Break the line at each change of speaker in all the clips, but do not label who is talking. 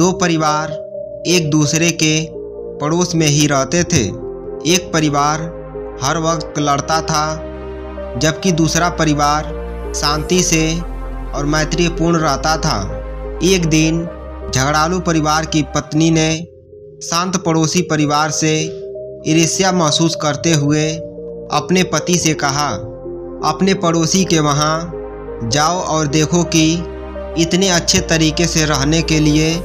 दो परिवार एक दूसरे के पड़ोस में ही रहते थे। एक परिवार हर वक्त लड़ता था, जबकि दूसरा परिवार शांति से और मैत्रीपूर्ण रहता था। एक दिन झगड़ालू परिवार की पत्नी ने शांत पड़ोसी परिवार से ईर्ष्या महसूस करते हुए अपने पति से कहा, अपने पड़ोसी के वहाँ जाओ और देखो कि इतने अच्छे तरीके से रहने के लिए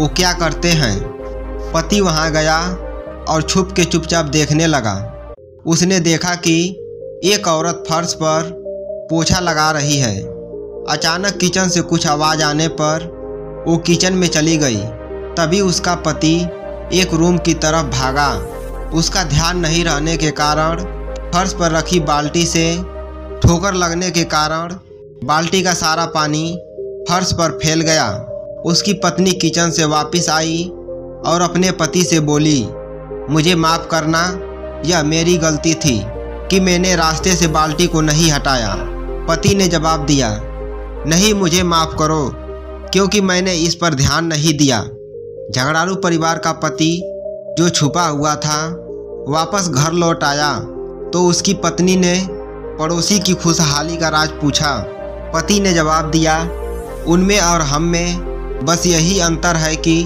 वो क्या करते हैं? पति वहाँ गया और छुप के चुपचाप देखने लगा। उसने देखा कि एक औरत फर्श पर पोछा लगा रही है। अचानक किचन से कुछ आवाज़ आने पर वो किचन में चली गई। तभी उसका पति एक रूम की तरफ़ भागा। उसका ध्यान नहीं रहने के कारण फर्श पर रखी बाल्टी से ठोकर लगने के कारण बाल्टी का सारा पानी फर्श पर फैल गया। उसकी पत्नी किचन से वापस आई और अपने पति से बोली, मुझे माफ़ करना, यह मेरी गलती थी कि मैंने रास्ते से बाल्टी को नहीं हटाया। पति ने जवाब दिया, नहीं, मुझे माफ़ करो, क्योंकि मैंने इस पर ध्यान नहीं दिया। झगड़ालू परिवार का पति, जो छुपा हुआ था, वापस घर लौट आया। तो उसकी पत्नी ने पड़ोसी की खुशहाली का राज पूछा। पति ने जवाब दिया, उनमें और हम में बस यही अंतर है कि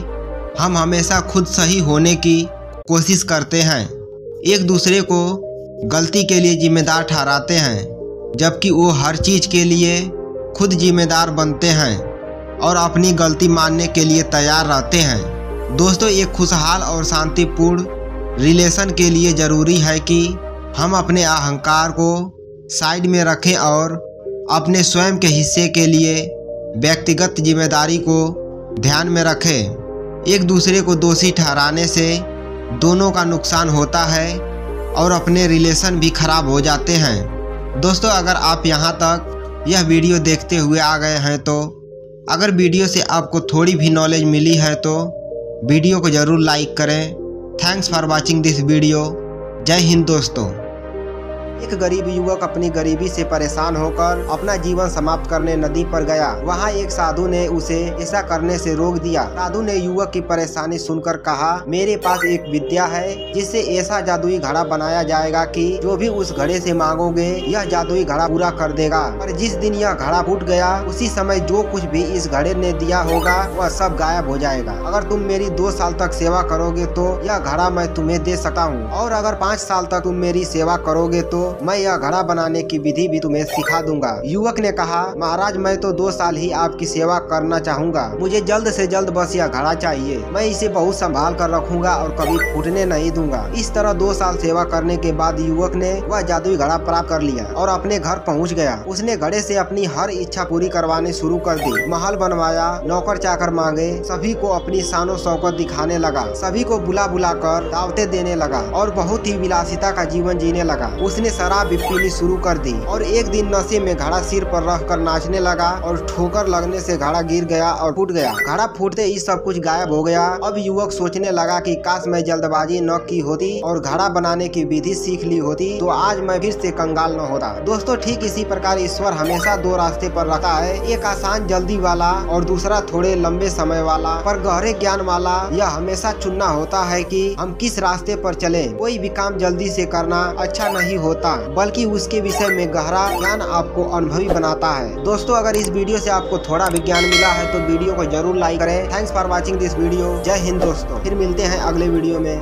हम हमेशा खुद सही होने की कोशिश करते हैं। एक दूसरे को गलती के लिए जिम्मेदार ठहराते हैं, जबकि वो हर चीज़ के लिए खुद जिम्मेदार बनते हैं और अपनी गलती मानने के लिए तैयार रहते हैं। दोस्तों, एक खुशहाल और शांतिपूर्ण रिलेशन के लिए ज़रूरी है कि हम अपने अहंकार को साइड में रखें और अपने स्वयं के हिस्से के लिए व्यक्तिगत ज़िम्मेदारी को ध्यान में रखें। एक दूसरे को दोषी ठहराने से दोनों का नुकसान होता है और अपने रिलेशन भी खराब हो जाते हैं। दोस्तों, अगर आप यहाँ तक यह वीडियो देखते हुए आ गए हैं तो अगर वीडियो से आपको थोड़ी भी नॉलेज मिली है तो वीडियो को ज़रूर लाइक करें। Thanks for watching this video जय हिंद दोस्तों। एक गरीब युवक अपनी गरीबी से परेशान होकर अपना जीवन समाप्त करने नदी पर गया। वहाँ एक साधु ने उसे ऐसा करने से रोक दिया। साधु ने युवक की परेशानी सुनकर कहा, मेरे पास एक विद्या है जिससे ऐसा जादुई घड़ा बनाया जाएगा कि जो भी उस घड़े से मांगोगे, यह जादुई घड़ा पूरा कर देगा। पर जिस दिन यह घड़ा फूट गया, उसी समय जो कुछ भी इस घड़े ने दिया होगा, वह सब गायब हो जाएगा। अगर तुम मेरी दो साल तक सेवा करोगे तो यह घड़ा मैं तुम्हें दे सकता हूँ। और अगर पाँच साल तक तुम मेरी सेवा करोगे तो मैं यह घड़ा बनाने की विधि भी तुम्हें सिखा दूँगा। युवक ने कहा, महाराज, मैं तो दो साल ही आपकी सेवा करना चाहूँगा। मुझे जल्द से जल्द बस यह घड़ा चाहिए। मैं इसे बहुत संभाल कर रखूँगा और कभी फूटने नहीं दूँगा। इस तरह दो साल सेवा करने के बाद युवक ने वह जादुई घड़ा प्राप्त कर लिया और अपने घर पहुँच गया। उसने घड़े से अपनी हर इच्छा पूरी करवाने शुरू कर दी। महल बनवाया, नौकर चाकर मांगे, सभी को अपनी शानो शौकत दिखाने लगा। सभी को बुला बुला कर दावते देने लगा और बहुत ही विलासिता का जीवन जीने लगा। उसने शराब भी पीनी शुरू कर दी और एक दिन नशे में घड़ा सिर पर रख कर नाचने लगा और ठोकर लगने से घड़ा गिर गया और फूट गया। घड़ा फूटते ही सब कुछ गायब हो गया। अब युवक सोचने लगा कि काश मैं जल्दबाजी न की होती और घड़ा बनाने की विधि सीख ली होती तो आज मैं फिर से कंगाल न होता। दोस्तों, ठीक इसी प्रकार ईश्वर हमेशा दो रास्ते पर रखा है। एक आसान, जल्दी वाला और दूसरा थोड़े लंबे समय वाला। पर गहरे ज्ञान वाला यह हमेशा चुनना होता है कि हम किस रास्ते पर चले। कोई भी काम जल्दी से करना अच्छा नहीं होता। बल्कि उसके विषय में गहरा ज्ञान आपको अनुभवी बनाता है। दोस्तों, अगर इस वीडियो से आपको थोड़ा भी ज्ञान मिला है तो वीडियो को ज़रूर लाइक करें। Thanks for watching this video. जय हिंद दोस्तों। फिर मिलते हैं अगले वीडियो में।